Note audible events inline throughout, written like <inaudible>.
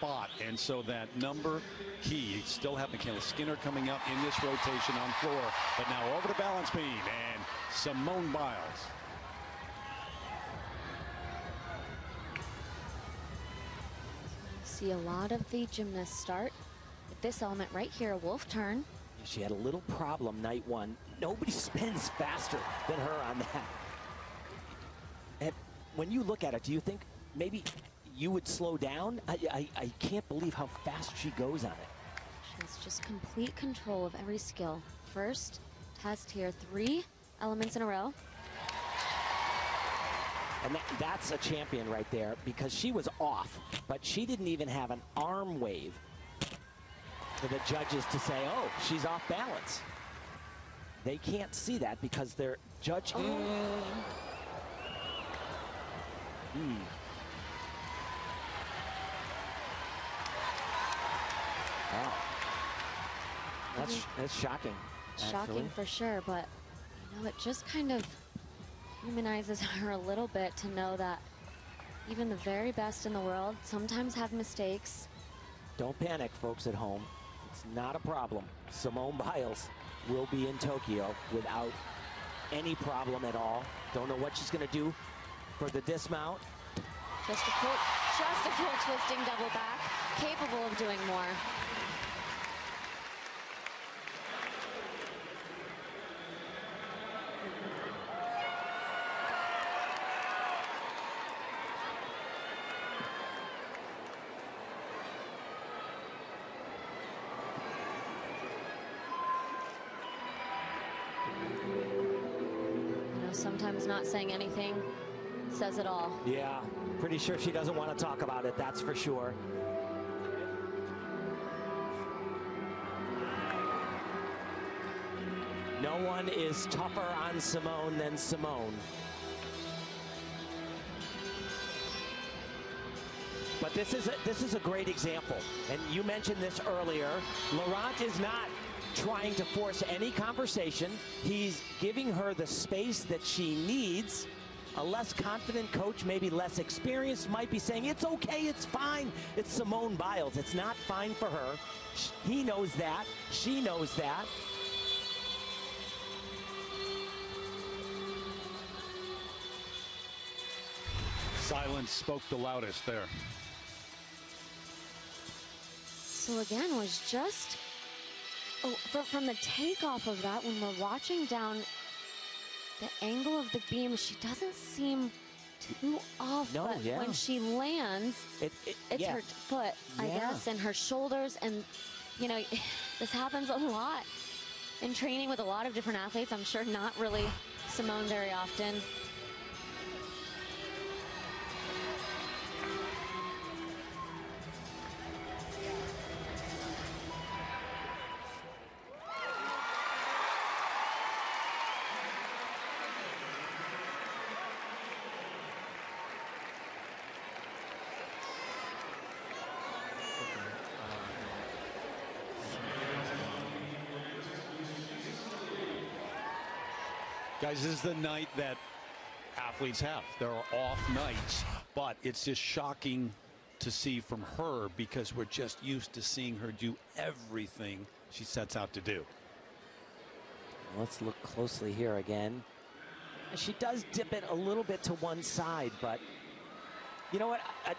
spot. And so that number key, you still have MyKayla Skinner coming up in this rotation on floor. But now over to balance beam and Simone Biles. See a lot of the gymnasts start with this element right here, a wolf turn. She had a little problem night one. Nobody <laughs> spins faster than her on that. And when you look at it, do you think maybe you would slow down? I, I, I can't believe how fast she goes on it. She has just complete control of every skill. First test here, three elements in a row. And that, that's a champion right there because she was off, but she didn't even have an arm wave for the judges to say, oh, she's off balance. They can't see that because they're judging. Oh. Hmm. Hmm. Wow. That's, that's shocking. Shocking actually. for sure, but you know, it just kind of humanizes <laughs> her a little bit to know that even the very best in the world sometimes have mistakes. Don't panic, folks at home. It's not a problem. Simone Biles will be in Tokyo without any problem at all. Don't know what she's going to do for the dismount. Just a full, just a full twisting double back, capable of doing more. Sometimes not saying anything says it all. Yeah, pretty sure she doesn't want to talk about it, that's for sure. No one is tougher on Simone than Simone. But this is a, this is a great example. And you mentioned this earlier. Laurent is not trying to force any conversation. He's giving her the space that she needs. A less confident coach, maybe less experienced, might be saying, it's okay, it's fine. It's Simone Biles. It's not fine for her. He knows that. She knows that. Silence spoke the loudest there. So again, was just oh, from, from the takeoff of that, when we're watching down the angle of the beam, she doesn't seem too off. No, but yeah. when she lands, It, it, it's yeah. her foot, I Yeah. guess, and her shoulders. And, you know, <laughs> this happens a lot in training with a lot of different athletes. I'm sure not really Simone very often. Guys, this is the night that athletes have. There are off nights, but it's just shocking to see from her because we're just used to seeing her do everything she sets out to do. Let's look closely here again. She does dip it a little bit to one side, but you know what? I, I-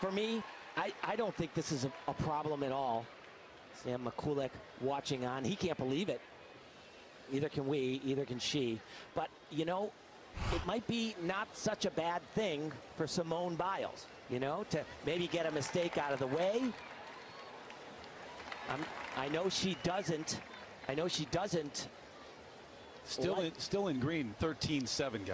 for me, I, I don't think this is a, a problem at all. Sam Mikulak watching on. He can't believe it. Either can we, either can she. But, you know, it might be not such a bad thing for Simone Biles, you know, to maybe get a mistake out of the way. I'm, I know she doesn't. I know she doesn't Still What? in, still in green, 13-7, guys.